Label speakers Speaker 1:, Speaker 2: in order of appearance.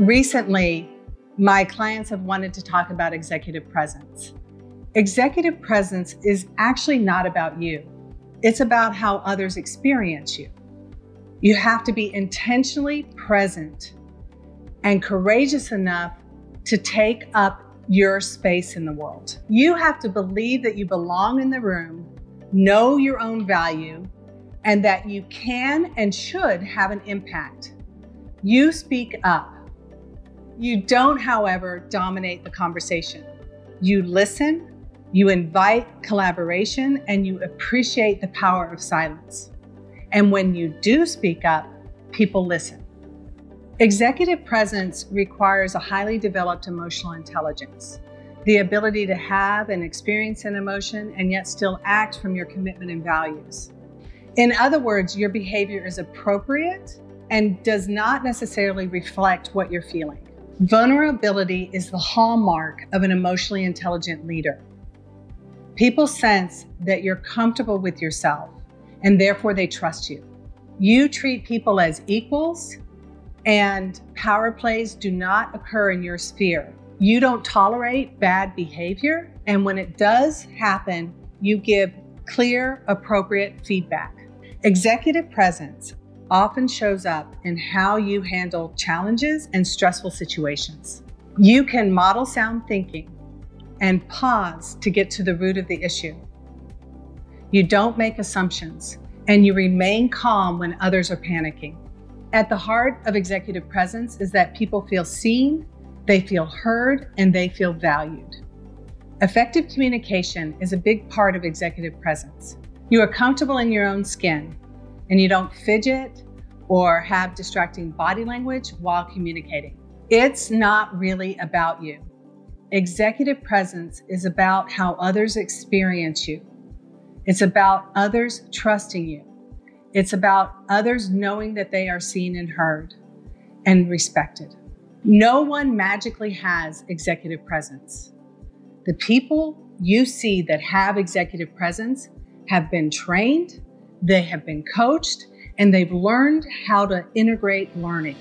Speaker 1: Recently, my clients have wanted to talk about executive presence. Executive presence is actually not about you. It's about how others experience you. You have to be intentionally present and courageous enough to take up your space in the world. You have to believe that you belong in the room, know your own value, and that you can and should have an impact. You speak up. You don't, however, dominate the conversation. You listen, you invite collaboration, and you appreciate the power of silence. And when you do speak up, people listen. Executive presence requires a highly developed emotional intelligence, the ability to have and experience an emotion and yet still act from your commitment and values. In other words, your behavior is appropriate and does not necessarily reflect what you're feeling. Vulnerability is the hallmark of an emotionally intelligent leader. People sense that you're comfortable with yourself and therefore they trust you. You treat people as equals and power plays do not occur in your sphere. You don't tolerate bad behavior, and when it does happen, you give clear, appropriate feedback. Executive presence often shows up in how you handle challenges and stressful situations. You can model sound thinking and pause to get to the root of the issue. You don't make assumptions and you remain calm when others are panicking. At the heart of executive presence is that people feel seen, they feel heard, and they feel valued. Effective communication is a big part of executive presence. You are comfortable in your own skin and you don't fidget or have distracting body language while communicating. It's not really about you. Executive presence is about how others experience you. It's about others trusting you. It's about others knowing that they are seen and heard and respected. No one magically has executive presence. The people you see that have executive presence have been trained, they have been coached, and they've learned how to integrate learning.